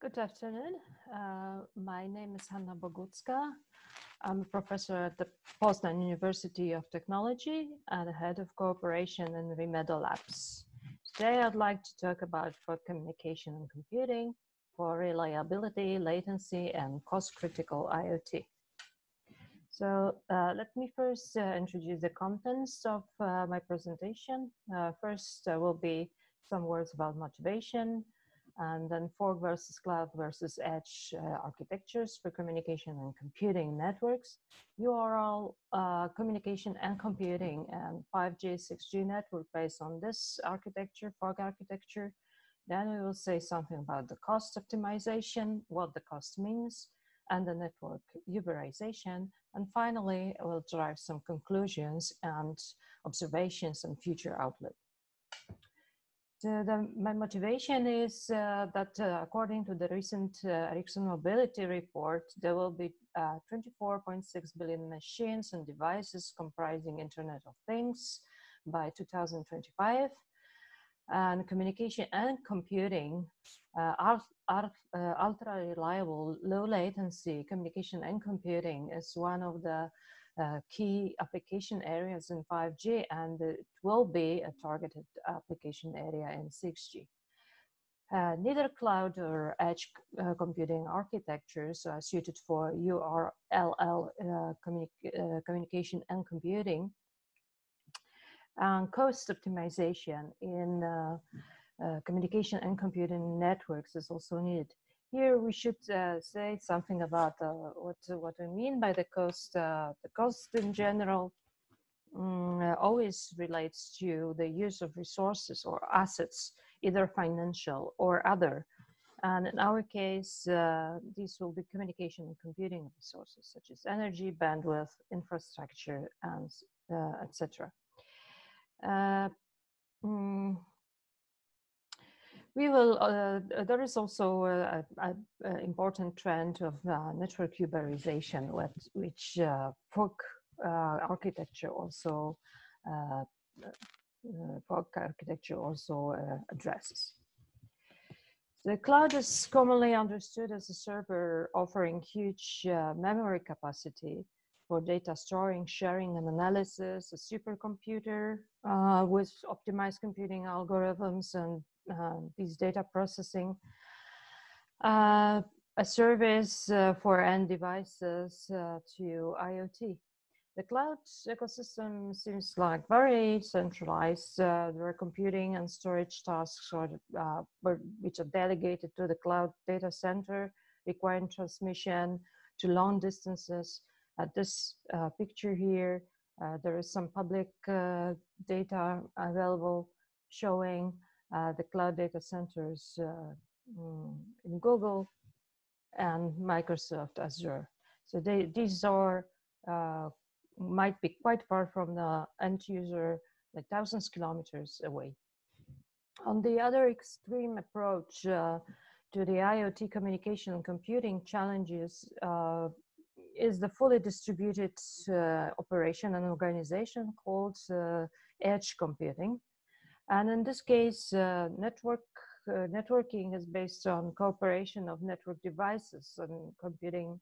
Good afternoon. Uh, my name is Hanna Bogucka. I'm a professor at the Poznan University of Technology and the head of cooperation in Rimedo Labs. Today I'd like to talk about fog communication and computing for reliability, latency, and cost-critical IoT. So uh, let me first uh, introduce the contents of uh, my presentation. Uh, first will be some words about motivation, and then fog versus cloud versus edge uh, architectures for communication and computing networks, URLL uh, communication and computing, and 5G, 6G network based on this architecture, fog architecture. Then we will say something about the cost optimization, what the cost means, and the network uberization. And finally, we'll drive some conclusions and observations and future outlook. The, the, my motivation is uh, that uh, according to the recent uh, Ericsson Mobility Report, there will be uh, 24.6 billion machines and devices comprising Internet of Things by 2025. And communication and computing uh, are, are uh, ultra reliable, low latency communication and computing is one of the uh, key application areas in 5G and it will be a targeted application area in 6G. Uh, neither cloud or edge uh, computing architectures are suited for URLL uh, communi uh, communication and computing. And cost optimization in uh, communication and computing networks is also needed. Here we should uh, say something about uh, what what we mean by the cost. Uh, the cost in general um, always relates to the use of resources or assets, either financial or other. And in our case, uh, these will be communication and computing resources such as energy, bandwidth, infrastructure, and etc. we will, uh, uh, there is also an important trend of uh, network uberization, which uh, fog architecture also, architecture also addresses. The cloud is commonly understood as a server offering huge memory capacity for data storing, sharing, and analysis, a supercomputer uh, with optimized computing algorithms and these data processing, uh, a service uh, for end devices to IoT. The cloud ecosystem seems like very centralized. there are computing and storage tasks or, which are delegated to the cloud data center, requiring transmission to long distances. At this uh, picture here, uh, there is some public uh, data available showing uh, the cloud data centers uh, mm, in Google and Microsoft Azure. So they, these are uh, might be quite far from the end user, like thousands of kilometers away. On the other extreme approach uh, to the IoT communication and computing challenges uh, is the fully distributed uh, operation and organization called edge computing. And in this case, uh, network uh, networking is based on cooperation of network devices and computing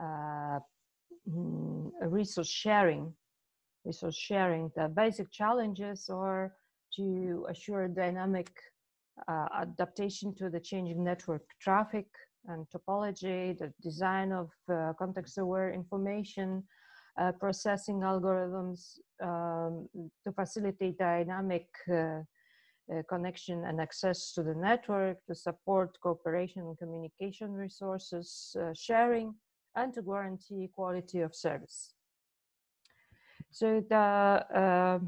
uh, mm, resource sharing. Resource sharing. The basic challenges are to assure dynamic uh, adaptation to the changing network traffic and topology, the design of uh, context-aware information, uh, processing algorithms um, to facilitate dynamic uh, uh, connection and access to the network, to support cooperation and communication resources sharing, and to guarantee quality of service. So the uh,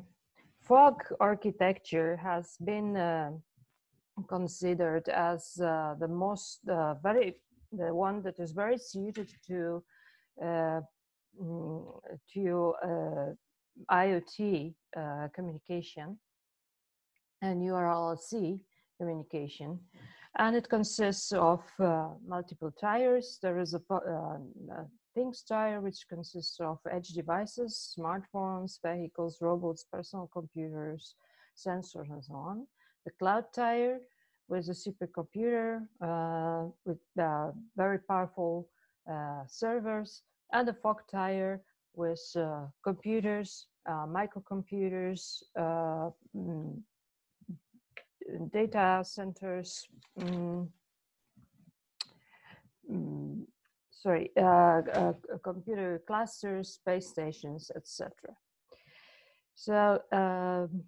fog architecture has been uh, considered as uh, the most very the one that is very suited to Mm, to uh, IoT uh, communication and URLLC communication. And it consists of uh, multiple tiers. There is a, a Things tier, which consists of edge devices, smartphones, vehicles, robots, personal computers, sensors, and so on. The cloud tier, with a supercomputer uh, with uh, very powerful uh, servers and the fog tier with uh, computers, uh, microcomputers, mm, data centers, mm, mm, sorry, computer clusters, space stations, etc. So um,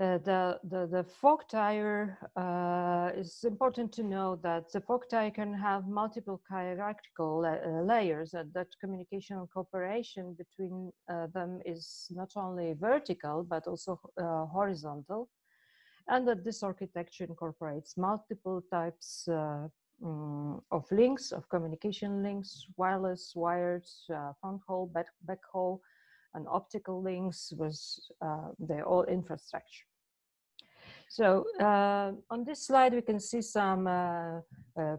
uh, the, the, the fog tower uh, is important to know that the fog tower can have multiple hierarchical la uh, layers and that communication and cooperation between uh, them is not only vertical but also uh, horizontal and that this architecture incorporates multiple types um, of links, of communication links, wireless, wired, front haul, back, back haul, and optical links with uh, the all infrastructure. So uh, on this slide, we can see some uh, uh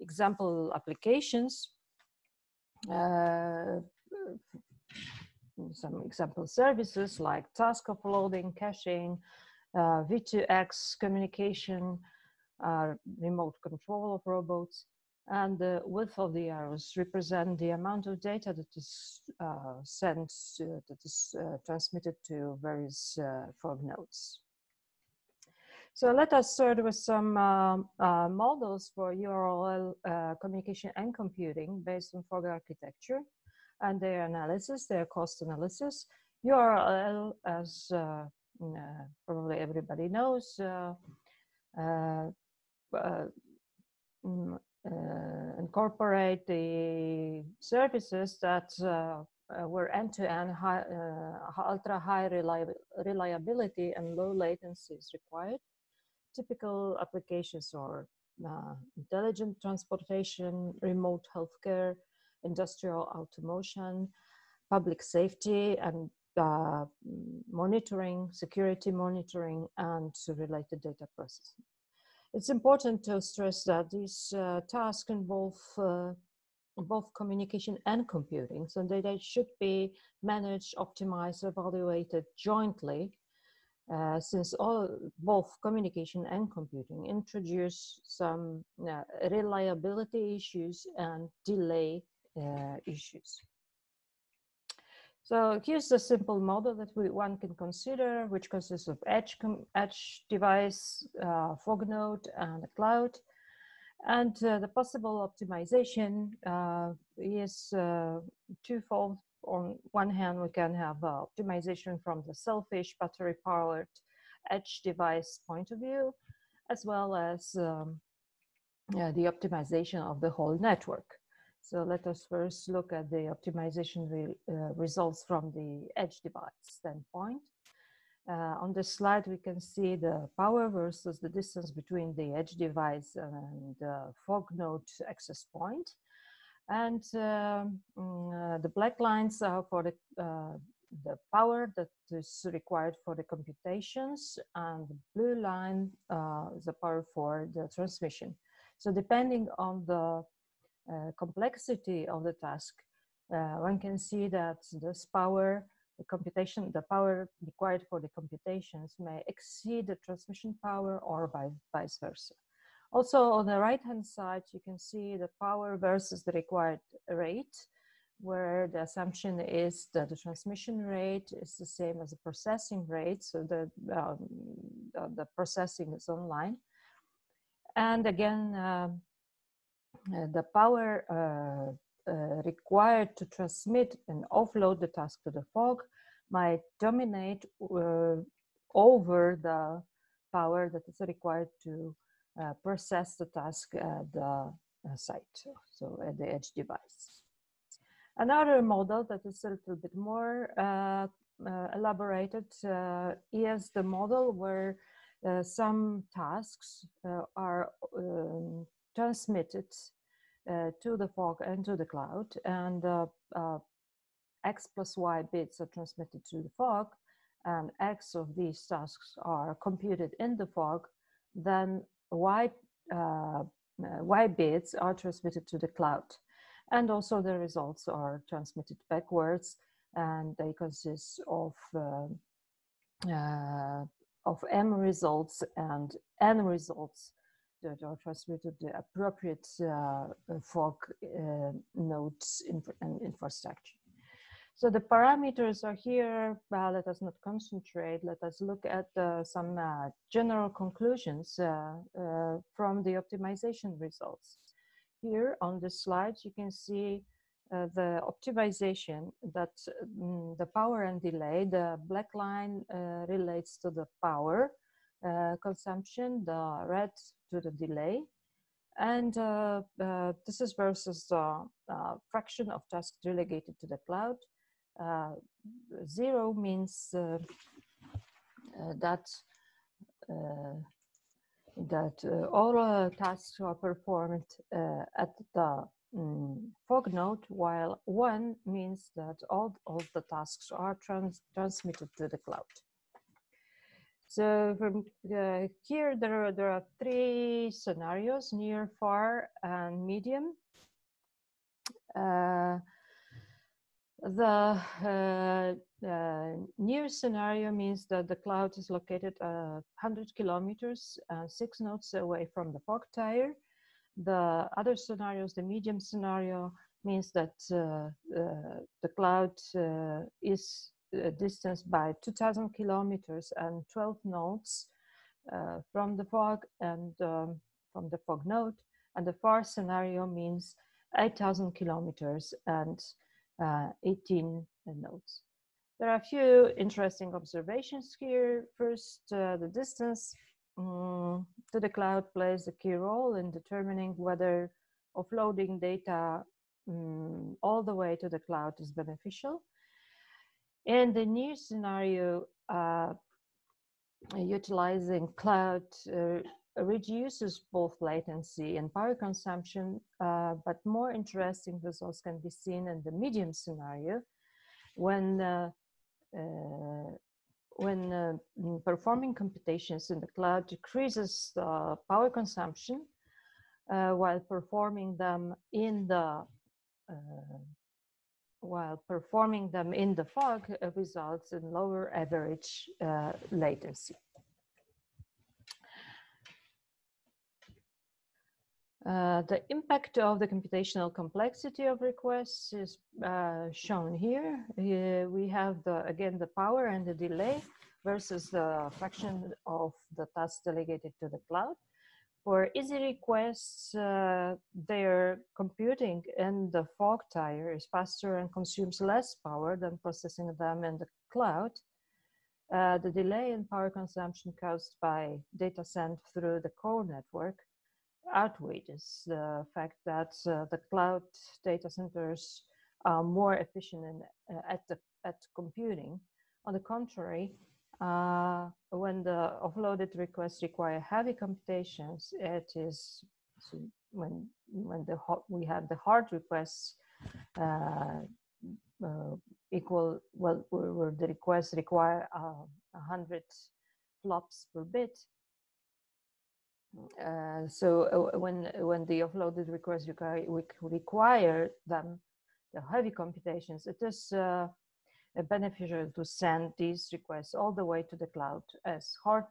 example applications, uh, some example services like task offloading, caching, uh, V2X communication, remote control of robots, and the width of the arrows represent the amount of data that is uh, sent, uh, that is uh, transmitted to various uh, fog nodes. So let us start with some um, uh, models for URLL uh, communication and computing based on fog architecture and their analysis, their cost analysis. URLL, as probably everybody knows, mm, uh, incorporate the services that uh, uh, were end-to-end high, ultra high reliability and low latency is required. Typical applications are intelligent transportation, remote healthcare, industrial automation, public safety, and uh, monitoring, security monitoring, and related data processing. It's important to stress that these uh, tasks involve uh, both communication and computing, so they, they should be managed, optimized, evaluated jointly, uh, since all both communication and computing introduce some uh, reliability issues and delay uh, issues. So here's a simple model that we, one can consider, which consists of edge, edge device, uh, fog node, and a cloud. And uh, the possible optimization uh, is uh, twofold. On one hand, we can have uh, optimization from the selfish battery-powered edge device point of view, as well as um, the optimization of the whole network. So let us first look at the optimization re, uh, results from the edge device standpoint. Uh, on this slide, we can see the power versus the distance between the edge device and the fog node access point. And um, mm, uh, the black lines are for the, uh, the power that is required for the computations, and the blue line uh, is the power for the transmission. So depending on the uh, complexity of the task, uh, one can see that this power, the computation, the power required for the computations may exceed the transmission power or by, vice versa. Also on the right hand side, you can see the power versus the required rate, where the assumption is that the transmission rate is the same as the processing rate, so the, um, the, processing is online. And again, uh, the power uh, uh, required to transmit and offload the task to the fog might dominate over the power that is required to process the task at the site, so at the edge device. Another model that is a little bit more uh, uh, elaborated uh, is the model where some tasks are um, transmitted uh, to the fog and to the cloud, and uh, uh, x plus y bits are transmitted to the fog, and x of these tasks are computed in the fog, then y, uh, y bits are transmitted to the cloud. And also the results are transmitted backwards, and they consist of uh, uh, of M results and N results that are transmitted the appropriate uh, fog uh, nodes and infrastructure. So the parameters are here. Uh, let us not concentrate. Let us look at uh, some uh, general conclusions uh, uh, from the optimization results. Here on the slide, you can see uh, the optimization that mm, the power and delay. The black line relates to the power consumption, the red to the delay. And this is versus the fraction of tasks delegated to the cloud uh, zero means uh, uh, that that all tasks are performed at the um, fog node, while one means that all of the tasks are trans transmitted to the cloud. So from uh, here, there are, there are three scenarios, near, far, and medium. Uh, the uh, uh, near scenario means that the cloud is located uh, 100 kilometers, uh, six nodes away from the fog tier. The other scenarios, the medium scenario, means that the cloud is distanced by 2000 kilometers and 12 nodes from the fog and um, from the fog node. And the far scenario means 8000 kilometers and uh, 18 nodes. There are a few interesting observations here. First, uh, the distance um, to the cloud plays a key role in determining whether offloading data um, all the way to the cloud is beneficial. In the new scenario, uh, utilizing cloud uh, reduces both latency and power consumption, uh, but more interesting results can be seen in the medium scenario when uh, uh, when uh, performing computations in the cloud decreases the power consumption while performing them in the while performing them in the fog results in lower average latency. Uh, the impact of the computational complexity of requests is uh, shown here. here. We have the again the power and the delay versus the fraction of the tasks delegated to the cloud. For easy requests, uh, their computing in the fog tier is faster and consumes less power than processing them in the cloud. Uh, the delay in power consumption caused by data sent through the core network outweighs the fact that uh, the cloud data centers are more efficient in, uh, at, the, at computing. On the contrary, uh, when the offloaded requests require heavy computations, it is when when the we have the hard requests uh, uh, equal well where the requests require uh, a hundred flops per bit, uh, so uh, when when the offloaded requests require, require them the heavy computations, it is uh, beneficial to send these requests all the way to the cloud as hard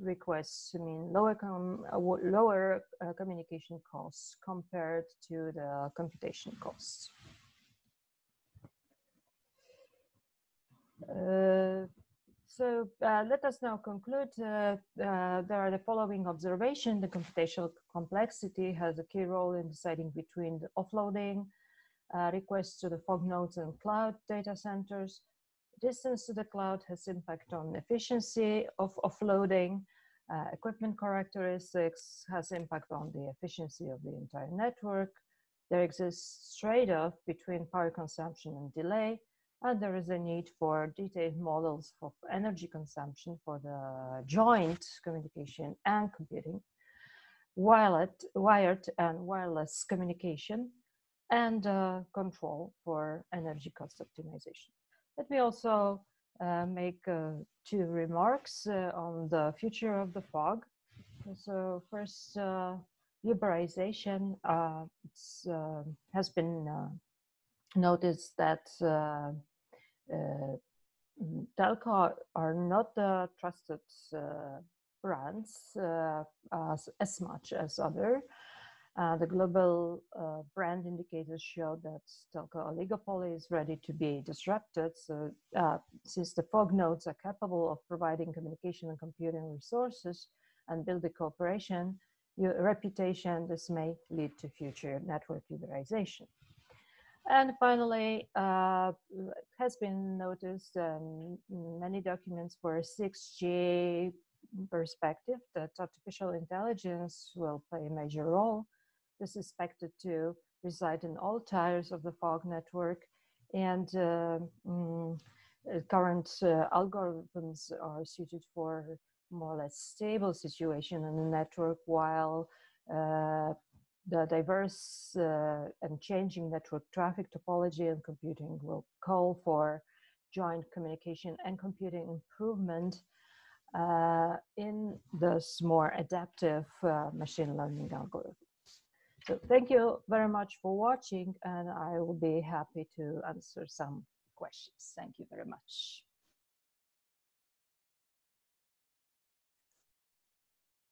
requests mean lower com uh, lower uh, communication costs compared to the computation costs. Uh, so uh, let us now conclude. Uh, uh, there are the following observation. The computational complexity has a key role in deciding between the offloading uh, requests to the fog nodes and cloud data centers. Distance to the cloud has impact on efficiency of offloading. Uh, equipment characteristics has impact on the efficiency of the entire network. There exists trade-off between power consumption and delay and there is a need for detailed models of energy consumption for the joint communication and computing, wired, wired and wireless communication, and uh, control for energy cost optimization. Let me also uh, make uh, two remarks uh, on the future of the fog. So first, uh, uberization uh, has been noticed that telco are not the trusted brands as, as much as other. Uh, the global uh, brand indicators show that telco oligopoly is ready to be disrupted. So uh, since the fog nodes are capable of providing communication and computing resources and building cooperation, your reputation, this may lead to future network uberization. And finally, uh, has been noticed um, many documents for 6G perspective that artificial intelligence will play a major role. Is expected to reside in all tiers of the fog network and uh, mm, current uh, algorithms are suited for more or less stable situation in the network while uh, the diverse uh, and changing network traffic topology and computing will call for joint communication and computing improvement uh, in this more adaptive uh, machine learning algorithms. So thank you very much for watching and I will be happy to answer some questions. Thank you very much.